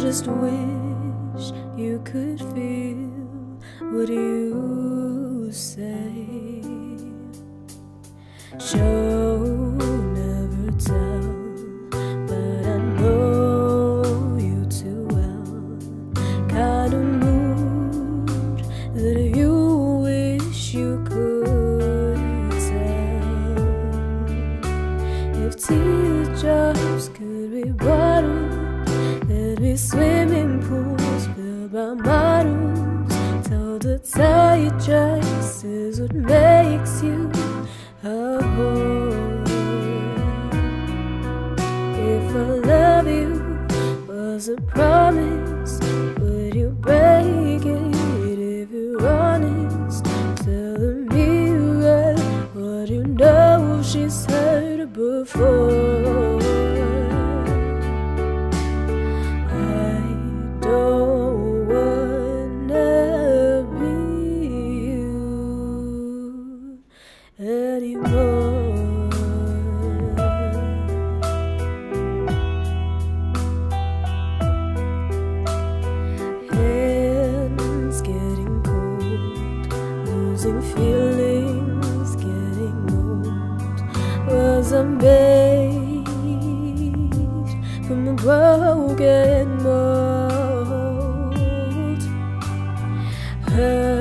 just wish you could feel what you say. Show never tell, but I know you too well. Kind of mood that you wish you could tell. If teardrops could be bottled, there'd be swimming pools filled by models. Tell the tired dresses what makes you a whole. If I love you was a promise, would you break it if you're honest? Tell the mirror what you know she's heard before. Feelings, getting old. Was I made from a broken mold? Hurt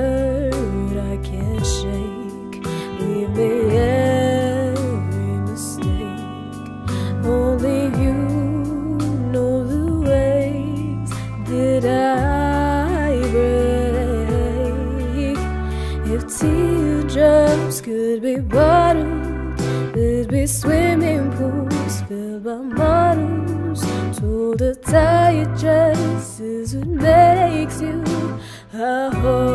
could be bottled, there'd be swimming pools filled by models. Told the tired dresses what makes you a whole.